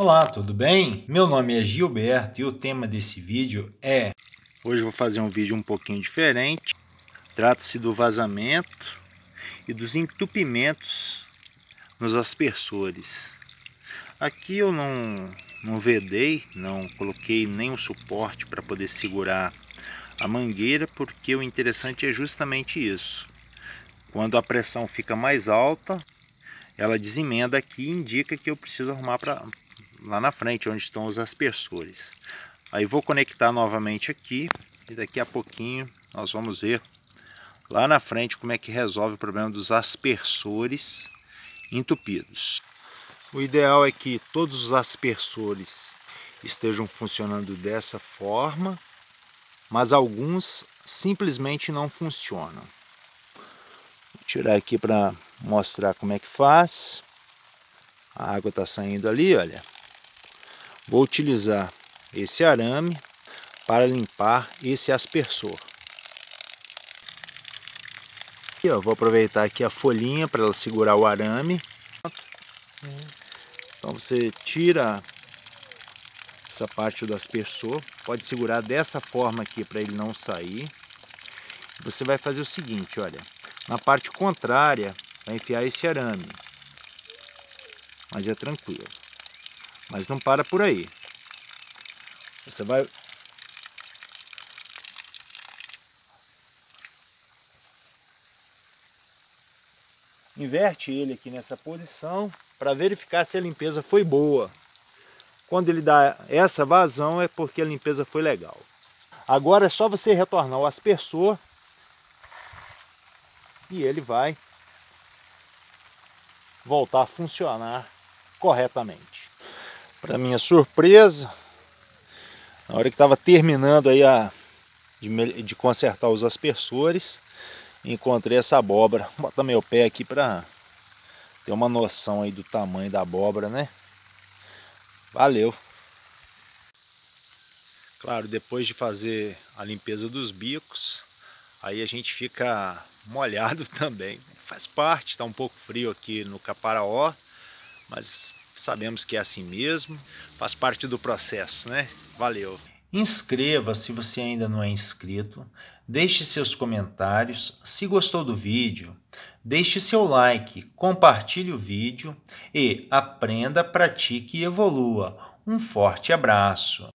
Olá, tudo bem? Meu nome é Gilberto e o tema desse vídeo é... Hoje vou fazer um vídeo um pouquinho diferente. Trata-se do vazamento e dos entupimentos nos aspersores. Aqui eu não, não vedei, não coloquei nenhum suporte para poder segurar a mangueira, porque o interessante é justamente isso. Quando a pressão fica mais alta, ela desemenda aqui e indica que eu preciso arrumar para lá na frente, onde estão os aspersores. Aí vou conectar novamente aqui e daqui a pouquinho nós vamos ver lá na frente como é que resolve o problema dos aspersores entupidos. O ideal é que todos os aspersores estejam funcionando dessa forma, mas alguns simplesmente não funcionam. Vou tirar aqui para mostrar como é que faz. A água está saindo ali, olha. Vou utilizar esse arame para limpar esse aspersor. Aqui, ó, vou aproveitar aqui a folhinha para ela segurar o arame. Então você tira essa parte do aspersor, pode segurar dessa forma aqui para ele não sair. Você vai fazer o seguinte, olha, na parte contrária vai enfiar esse arame, mas é tranquilo. Mas não para por aí. Você vai... Inverte ele aqui nessa posição para verificar se a limpeza foi boa. Quando ele dá essa vazão é porque a limpeza foi legal. Agora é só você retornar o aspersor e ele vai voltar a funcionar corretamente. Para minha surpresa, na hora que estava terminando aí a, de, de, consertar os aspersores, encontrei essa abóbora. Vou botar meu pé aqui para ter uma noção aí do tamanho da abóbora, né? Valeu! Claro, depois de fazer a limpeza dos bicos, aí a gente fica molhado também. Faz parte, está um pouco frio aqui no Caparaó, mas sabemos que é assim mesmo, faz parte do processo, né? Valeu! Inscreva se você ainda não é inscrito, deixe seus comentários, se gostou do vídeo, deixe seu like, compartilhe o vídeo e aprenda, pratique e evolua. Um forte abraço!